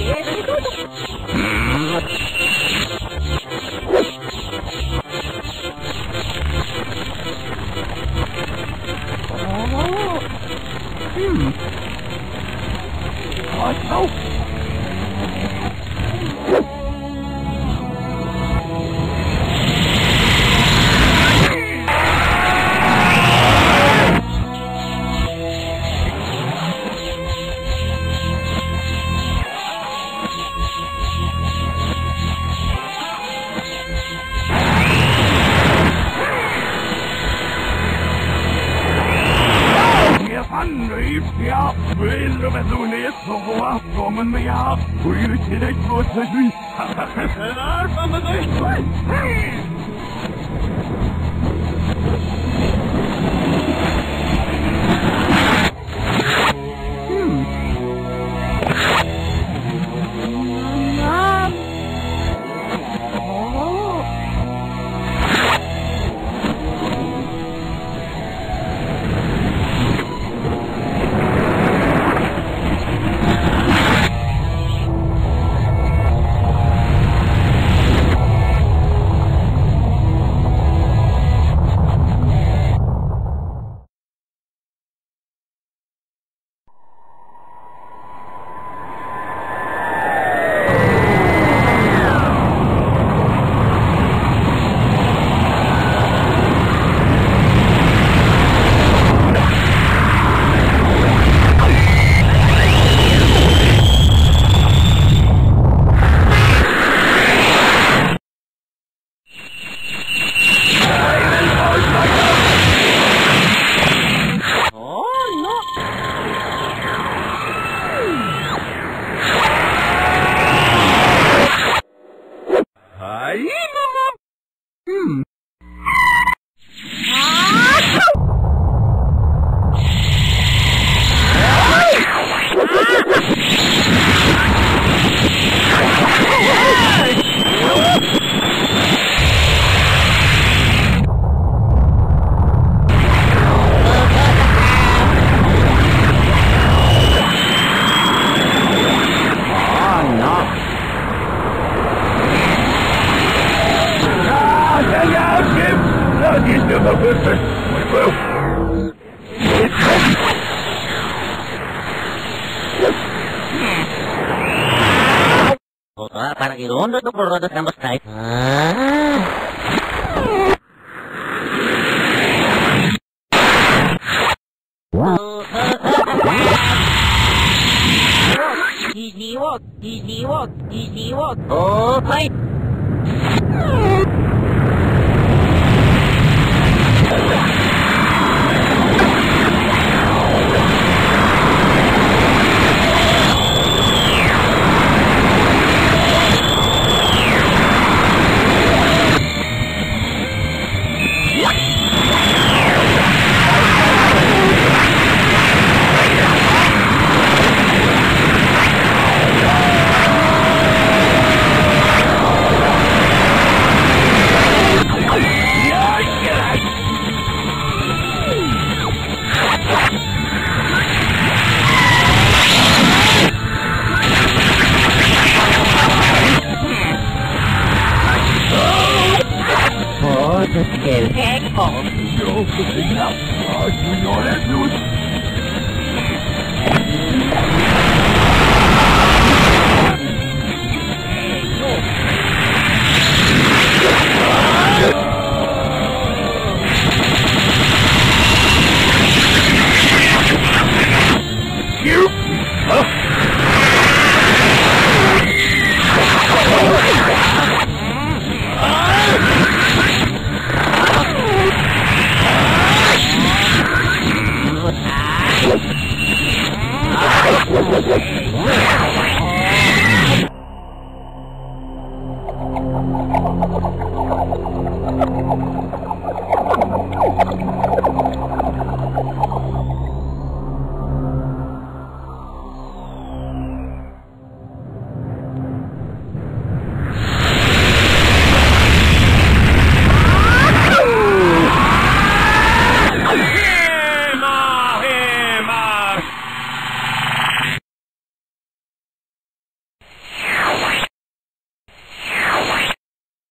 Oh. Hmm. Jeg jer. Vil du være nu næst på hvor stormen med からいろんなところで騙したい。Easy walk, easy walk, easy walk. Oh, fight! Yo, pues, ja. Ah, du, ja, das ist gut.